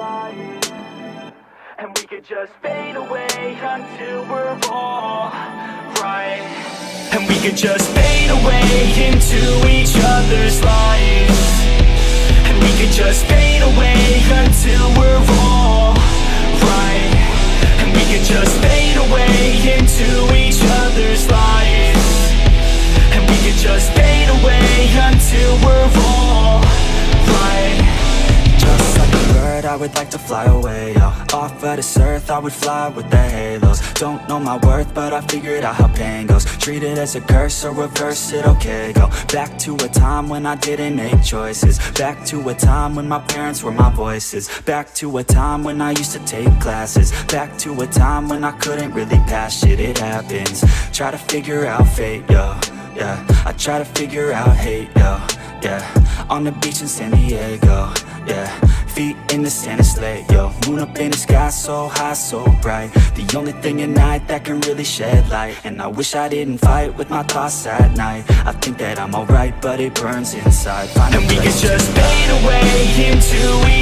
And we could just fade away until we're all right. And we could just fade away into would like to fly away, yo Off of this earth, I would fly with the halos. Don't know my worth, but I figured out how pain goes. Treat it as a curse or reverse it, okay Go. Back to a time when I didn't make choices. Back to a time when my parents were my voices. Back to a time when I used to take classes. Back to a time when I couldn't really pass shit, it happens. Try to figure out fate, yo yeah. I try to figure out hate, yo, yeah. On the beach in San Diego, yeah Feet in the sand, it's late, yo. Moon up in the sky, so high, so bright. The only thing at night that can really shed light. And I wish I didn't fight with my thoughts at night. I think that I'm alright, but it burns inside. Find And we place just fade away into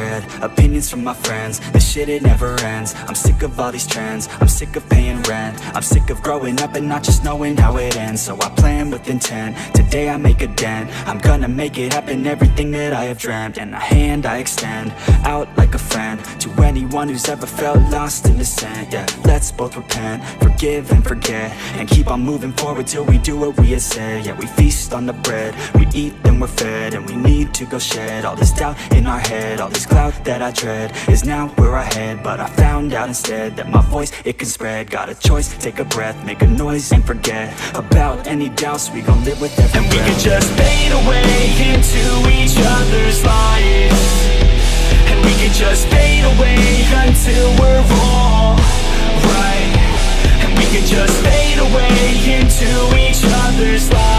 dread. Opinions from my friends. This shit it never ends. I'm sick of all these trends. I'm sick of paying rent. I'm sick of growing up and not just knowing how it ends. So I plan with intent. Today I make a dent. I'm gonna make it happen Everything that I have dreamt. And a hand I extend Out like a friend To anyone who's ever felt lost in the sand. Yeah, let's both repent Forgive and forget And keep on moving forward Till we do what we had said. Yeah, we feast on the bread. We eat then we're fed And we need to go shed All this doubt in our head All this cloud that I dread Is now where I head But I found out instead That my voice, it can spread. Got a choice, take a breath Make a noise and forget About any doubts. We gon' live with every And we breath. could just fade away into each other's lives. And we could just fade away until we're all right. And we could just fade away into each other's lives